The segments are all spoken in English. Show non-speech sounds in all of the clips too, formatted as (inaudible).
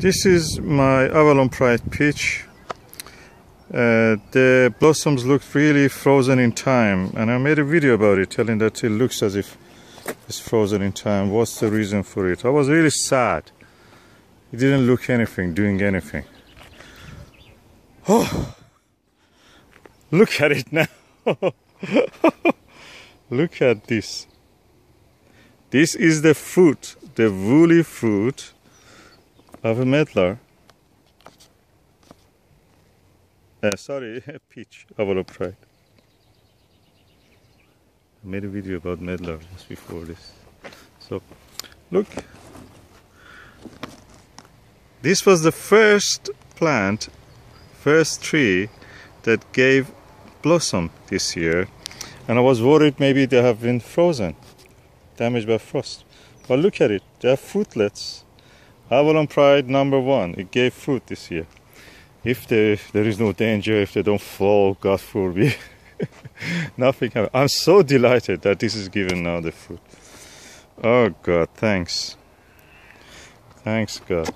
This is my Avalon Pride peach. Uh, the blossoms look really frozen in time and I made a video about it telling that it looks as if it's frozen in time. What's the reason for it? I was really sad. It didn't look anything, doing anything. Oh, look at it now. (laughs) look at this. This is the fruit, the woolly fruit of a medlar. Uh, sorry, (laughs) peach, Avalon Pride. I made a video about medlar just before this. So, look. This was the first plant, first tree that gave blossom this year. And I was worried maybe they have been frozen, damaged by frost. But look at it, they have fruitlets Avalon Pride number one. It gave fruit this year. If there, there is no danger, if they don't fall, God forbid, (laughs) nothing happens. I'm so delighted that this is given now the fruit. Oh God, thanks. Thanks God.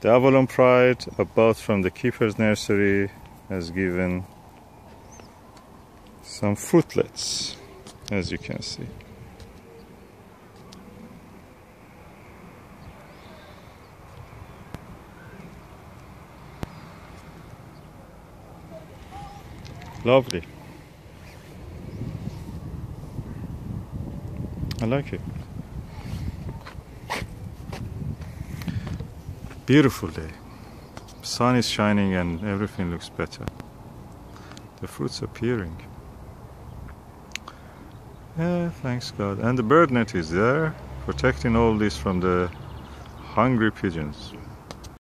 The Avalon Pride, about from the Keeper's Nursery, has given some fruitlets, as you can see. Lovely. I like it. Beautiful day. Sun is shining and everything looks better. The fruits appearing. Yeah, thanks God. And the bird net is there, protecting all this from the hungry pigeons.